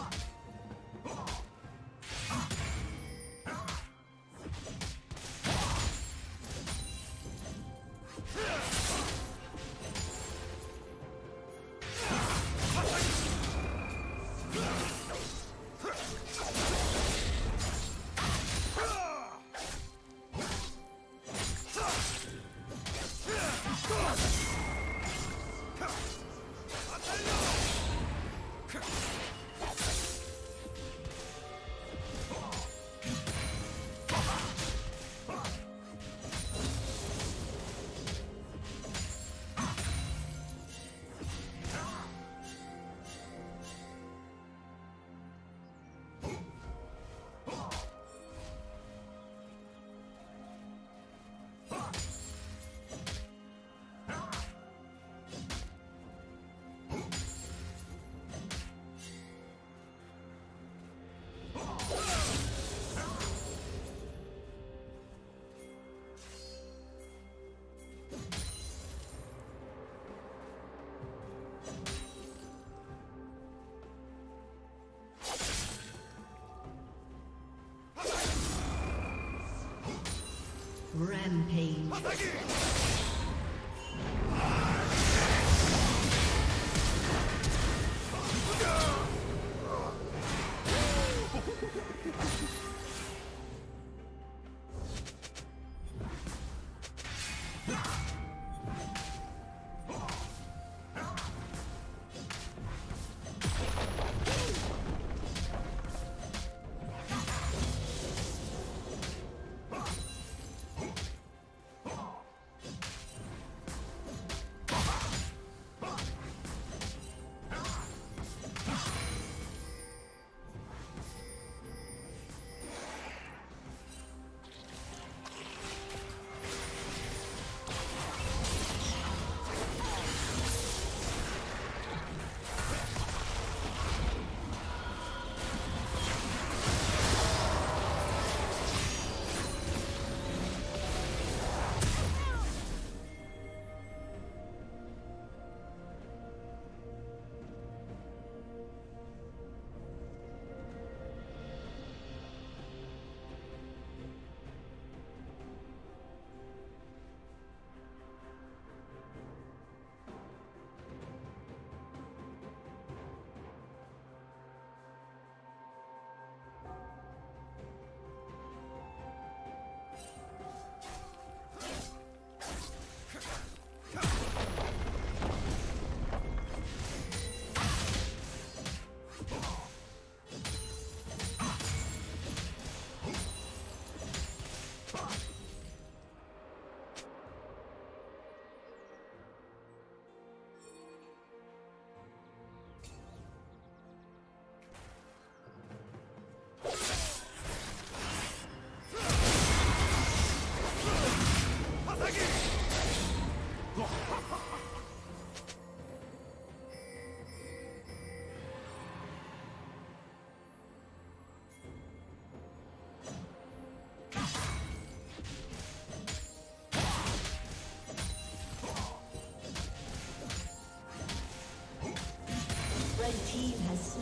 rock. Rampage.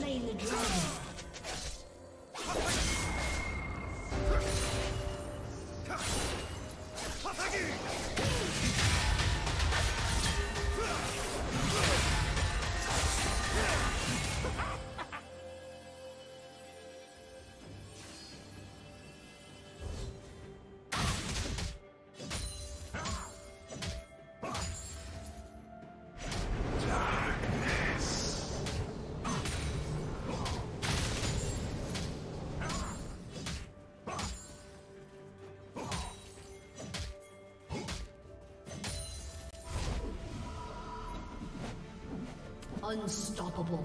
Slain the dragon. Unstoppable.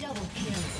Double kill.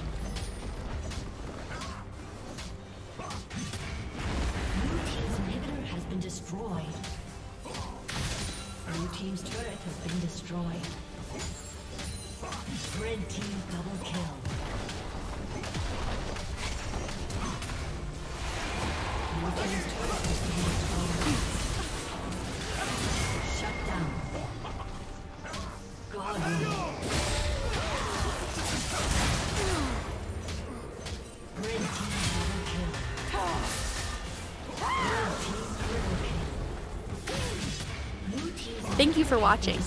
Destroyed. Red team double kill. Thank you for watching.